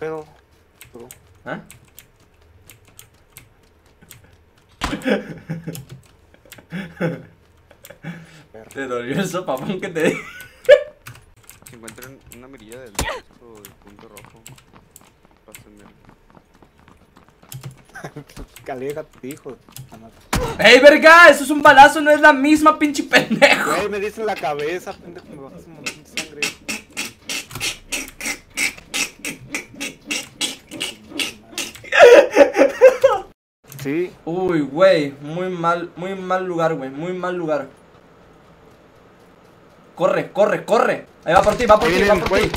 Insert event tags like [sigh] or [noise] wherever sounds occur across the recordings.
pedo? ¿Eh? ¿Te dolió el sopapón que te di? Si encuentran una mirilla del disco del punto rojo, pásenme. [laughs] Calega, hijo. ¡Ey, verga! Eso es un balazo, no es la misma, pinche pendejo. Güey, me diste en la cabeza, pendejo, me bajas un montón de sangre. Sí, Uy, güey, muy mal, muy mal lugar, güey, muy mal lugar. Corre, corre, corre. Ahí va por ti, va por ti, va por ti.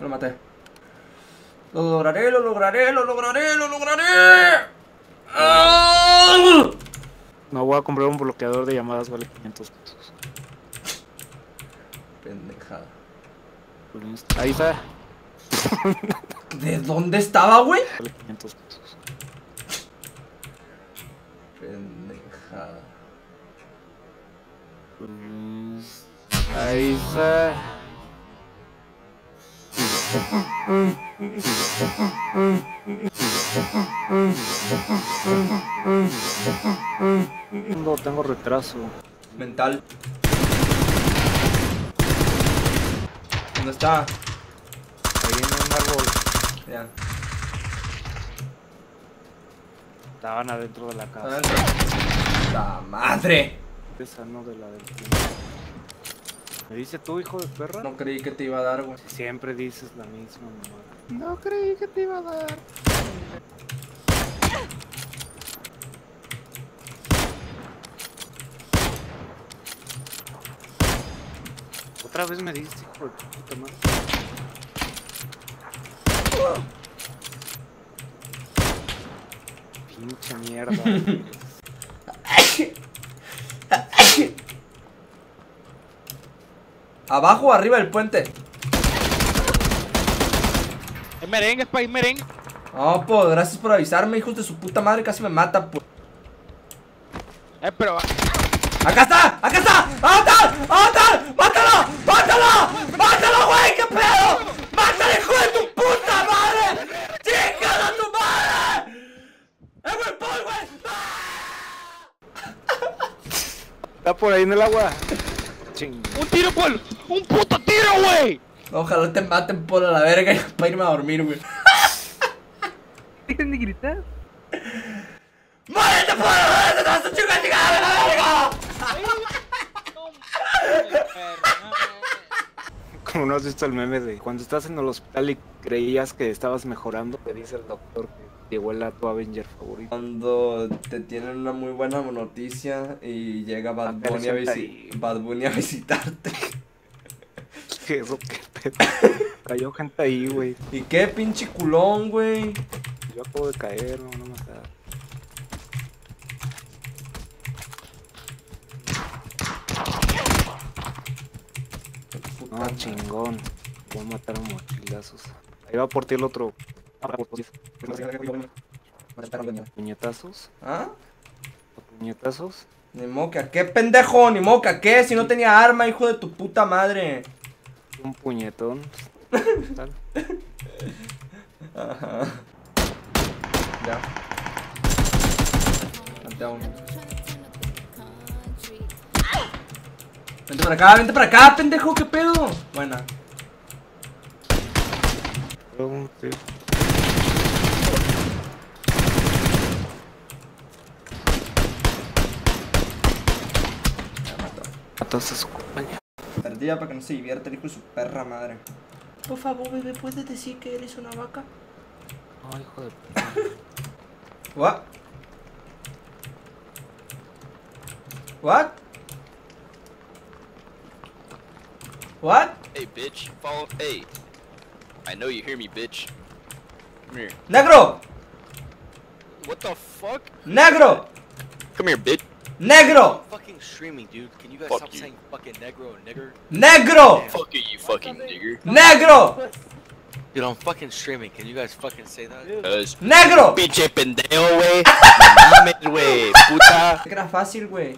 Lo maté. Lo lograré, lo lograré, lo lograré, lo lograré. ¡Ah! no voy a comprar un bloqueador de llamadas, vale 500 pesos. Pendejada. Ahí está, ¿De dónde estaba, güey? vale 500 pesos. Pendejada. Ahí está. No tengo retraso. Mental. ¿Dónde está? Ahí. Ya. Estaban adentro de la casa. Adentro. ¡La madre! Esa no de la del ¿Me dice tú, hijo de perra? No creí que te iba a dar, güey. Siempre dices la misma mamá. No creí que te iba a dar. Otra vez me diste, hijo de puta madre. Pinche mierda. Abajo o arriba del puente. Es merengue, es país merengue. No, pues, gracias por avisarme, hijos de su puta madre. Casi me mata, pues. Eh, pero. ¡Acá está! ¡Acá está! ¡Mata! ¡Mata! ¡Mátalo! ¡Mátalo! ¡Mátalo, güey! ¿Qué pedo? ¡Mátalo, hijo de tu puta madre! ¡Chingada tu madre! ¡Eh, güey, Paul, güey! Está por ahí en el agua. Ching. ¡Un tiro, Paul! ¡Un puto tiro, güey! Ojalá te maten por la verga para irme a dormir, güey. Dejen de gritar. ¡Muérete, Paul! ¡Muérete! ¡Te vas a chingar, la verga! Como no has visto el meme de cuando estás en el hospital y creías que estabas mejorando, te dice el doctor que llegó el a tu Avenger favorito. Cuando te tienen una muy buena noticia y llega Bad Bunny a, visi-. Bad Bunny a visitarte. [laughs] ¿Qué eso? ¿Qué pedo? [laughs] Cayó gente ahí, güey. ¿Y qué pinche culón, güey? Yo acabo de caer, no, no me está. No, chingón. Voy a matar a mochilazos. Ahí va por ti el otro. ¿Puñetazos? ¿Ah? ¿Puñetazos? Ni moca, ¿qué pendejo? Ni moca, ¿qué? Si no tenía arma, hijo de tu puta madre. Un puñetón. Ajá. Ya. Vente a uno. Vente para acá, vente para acá, pendejo, ¿qué pedo? Buena. Luego, sí. Ya su compañero. Perdida para que no se divierta el hijo de su perra madre. Por favor, bebé, ¿puedes decir que eres una vaca? Ay, hijo de What? What? What? Hey, bitch, follow. Hey, I know you hear me, bitch. Come here. Negro! What the fuck? Negro! Come here, bitch. Negro! fucking streaming, dude. Can you guys Fuck stop you. saying fucking negro and nigger? Negro! Fuck you, you fucking nigger. Negro! Dude, I'm fucking streaming. Can you guys fucking say that? Cause Negro! pinche pendejo, wey. [laughs] No mames, wey. Puta. Que era fácil, güey.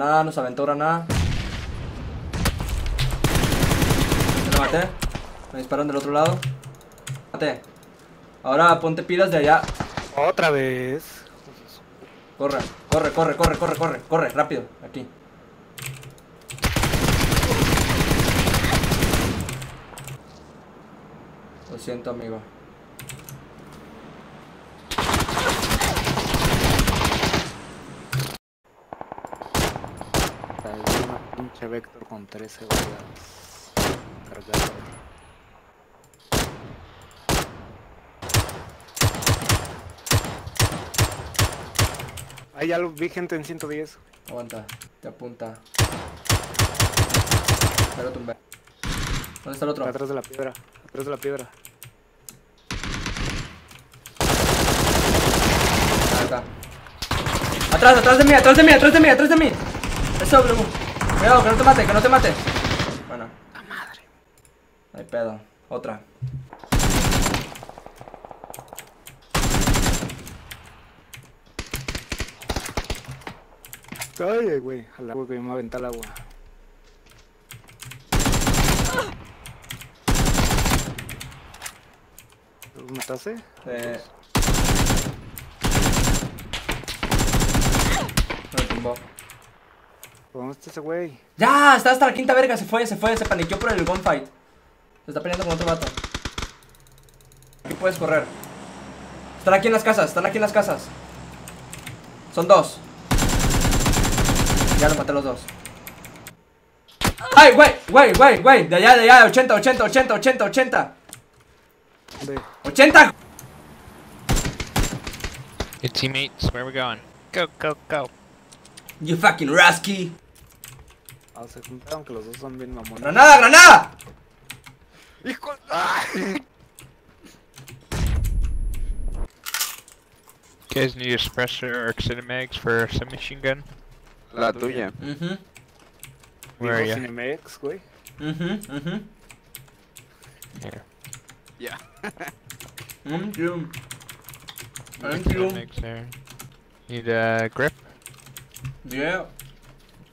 Granada, nos aventó granada. Me lo maté. Me disparan del otro lado. Maté. Ahora ponte pilas de allá. Otra vez. Corre, corre, corre, corre, corre, corre, corre, rápido, aquí. Lo siento, amigo. Pinche Vector con 13 balas. Cargado. Ahí ya lo vi gente en 110. Aguanta, te apunta. Ya lo tumbé. ¿Dónde está el otro? Atrás de la piedra. Atrás de la piedra. Está. Atrás, atrás de mí, atrás de mí, atrás de mí, atrás de mí. Eso, Blue. Cuidado, que no te mate, que no te mate. Bueno. La madre. Hay pedo. Otra. Ay, güey. Al agua que me va a aventar al agua. ¿Lo mataste? Eh. Me tumbó. ¿Dónde está ese güey? Ya, está hasta la quinta verga, se fue, se fue, se paniqueó por el gunfight. Se está peleando con otro vato. Aquí puedes correr. Están aquí en las casas, están aquí en las casas. Son dos. Ya los maté los dos. ¡Ay, güey! ¡Güey, güey, güey! De allá, de allá, 80, 80, 80, 80, 80. ¿Dónde? ¡80! Good teammates, where we going? Go, go, go. You fucking rasky. Ah, se juntaron que los dos son bien mamones. ¡Granada, granada! ¡Hijo! ¡Ah! You guys need a suppressor or cinemags for a submachine gun? La tuya. Mhm, Where are Dijo you? Cinemex, güey. mhm, mhm. Here. Ya. [laughs] Thank you. Thank you. Cinemags there. Need a grip? Yeah,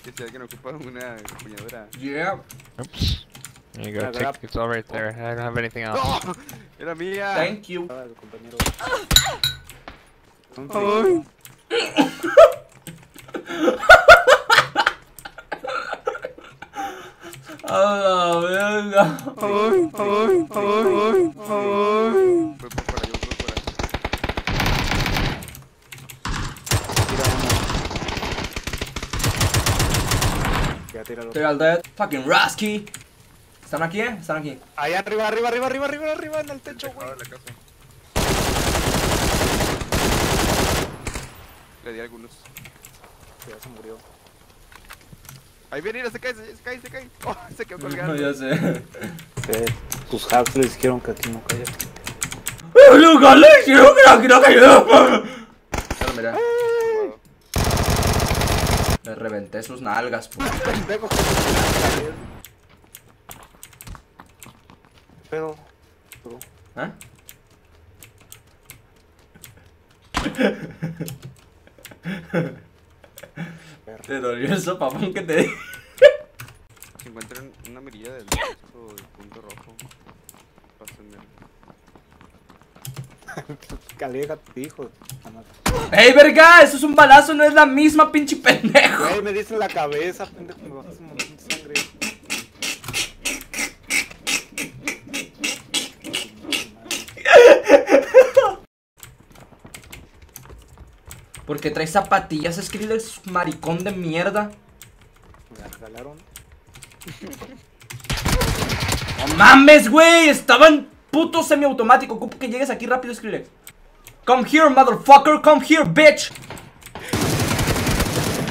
Que si alguien ocupa una empuñadura. yeah. Oops. There you go. Yeah, Take, it's all right there. I don't have anything else. ¡Oh! ¡Era mía! Thank you. Ah, El compañero. ¿Dónde? [laughs] A la verga. ¡Ay, ay, ay, ay! Estoy otro. al dead. Fucking Rasky. ¿Están aquí, eh? Están aquí. Ahí arriba, arriba, arriba, arriba, arriba, arriba, en el techo, güey. Le di algunos. Ya se murió. Ahí viene, se cae, se cae, se cae. Oh, se quedó [laughs] colgando. No, ya sé. Sí, tus hacks les dijeron que aquí no calla. ¡Nunca le hicieron que no quiero que yo! Claro, [laughs] mira. Le reventé sus nalgas, puto. Pendejo. Pero. pero- ¿Eh? ¿Te dolió el sopapón que te di? Si encuentran una mirilla del disco del punto rojo, pásenme. [laughs] Aléjate, hijo. ¡Ey, verga! Eso es un balazo, no es la misma pinche pendejo. Güey, me diste en la cabeza, pendejo. Me bajas un montón de sangre. Porque trae zapatillas, Skrillex, maricón de mierda. Me la regalaron. ¡No mames, güey! Estaba en puto semiautomático. Ocupo que llegues aquí rápido, Skrillex. Come here, motherfucker. Come here, bitch.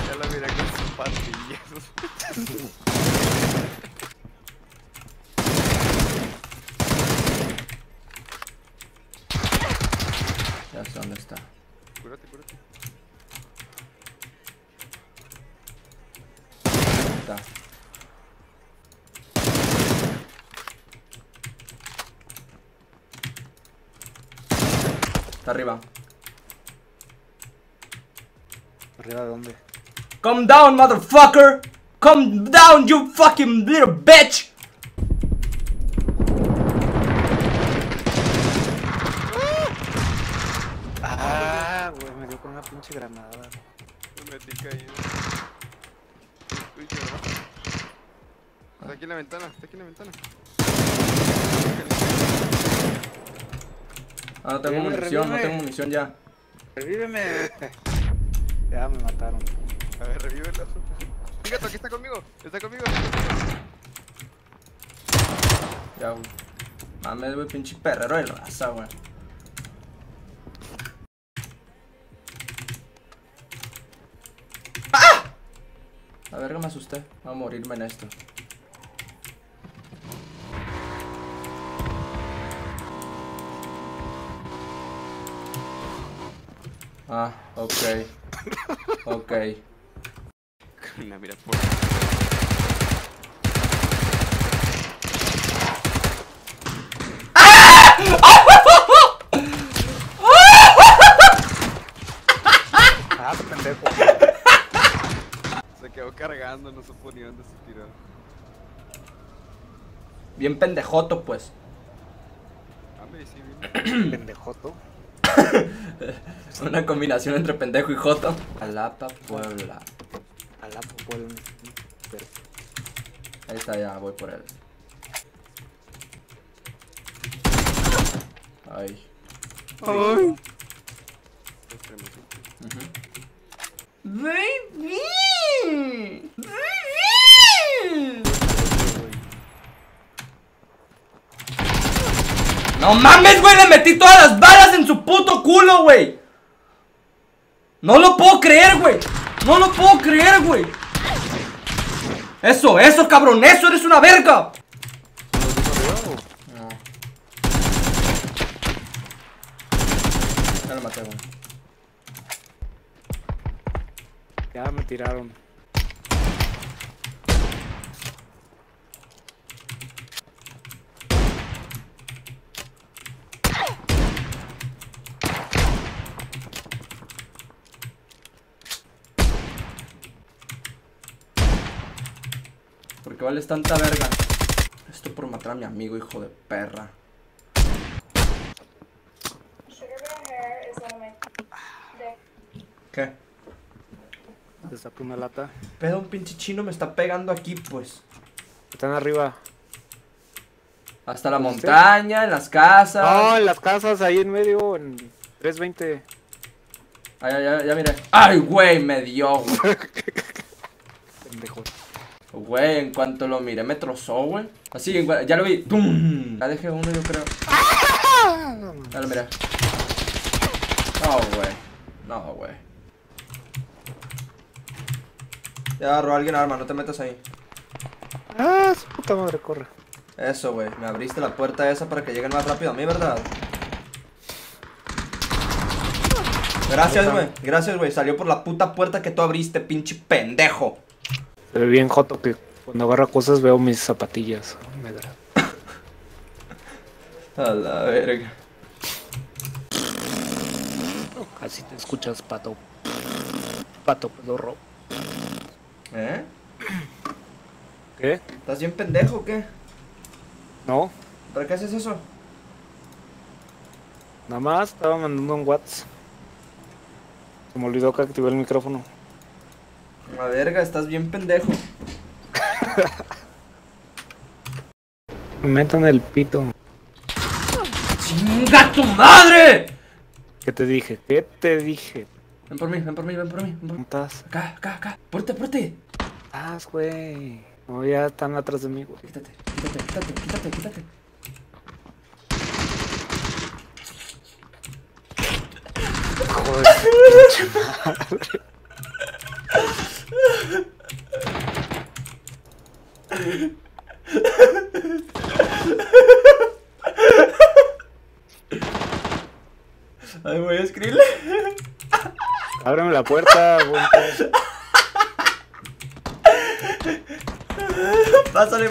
Ya la miré con sus patillas. [laughs] Ya sé dónde está. Cúrate, cúrate. Está. Está arriba. ¿Arriba de dónde? Come down, motherfucker. Come down, you fucking little bitch. Ah, güey, me dio con una pinche granada. Me metí caído. Uy, qué bravo. Está aquí en la ventana, está aquí en la ventana. Ah, no tengo Revive, munición, no tengo munición ya. Revíveme. [laughs] Ya me mataron. A ver, revívelo. Fíjate, aquí está conmigo. Está conmigo. Ya, güey. Mames, güey, pinche perrero de raza, güey. ¡Ah! A ver, me asusté. Voy a morirme en esto. Ah, ok. Ok. [laughs] Una mira por. Ah, pendejo. Se quedó cargando, no supo ni dónde se tiró. Bien pendejoto, pues. Ah, me vino. Pendejoto. [laughs] Una combinación entre pendejo y joto. Alapa, Puebla. A la pueblo. Ahí está, ya voy por él. Ay. Extremo, Baby. No mames, güey, le metí todas las balas en su puto culo, güey. No lo puedo creer, güey. No lo puedo creer, güey. Eso, eso, cabrón, eso, eres una verga. No. Ya lo maté, güey. Ya me tiraron. Vales tanta verga? Esto por matar a mi amigo, hijo de perra. ¿Qué? Te saco una lata. Pedo, un pinche chino me está pegando aquí, pues. Están arriba. Hasta la montaña, en las casas. No, en las casas ahí en medio, en 320. Ay, ya, ya, ya miré. Ay, güey, me dio, güey. [laughs] Pendejo. Güey, en cuanto lo miré, me trozó, güey. Así, ya lo vi. ¡Tum! Ya dejé uno, yo creo. Ya lo miré. No, güey. No, güey. Ya agarró a alguien arma, no te metas ahí. Ah, su puta madre, corre. Eso, güey. Me abriste la puerta esa para que lleguen más rápido a mí, ¿verdad? Gracias, güey. Gracias, güey. Salió por la puta puerta que tú abriste, pinche pendejo. Se ve bien joto que cuando agarra cosas veo mis zapatillas. Me da. [laughs] A la verga. Así te escuchas, pato. Pato pedorro. ¿Eh? ¿Qué? ¿Estás bien pendejo o qué? No, ¿Para qué haces eso? nada más estaba mandando un WhatsApp. Se me olvidó que activé el micrófono. La verga, estás bien pendejo. Me metan el pito. ¡Chinga tu madre! ¿Qué te dije? ¿Qué te dije? Ven por mí, ven por mí, ven por mí. Ven por ¿Cómo mí. estás? Acá, acá, acá. Porte, porte. estás, güey? No, ya están atrás de mí, güey. Quítate, quítate, quítate, quítate, quítate. [laughs] Ay, voy a escribirle. Ábreme la puerta, güey. Pásale,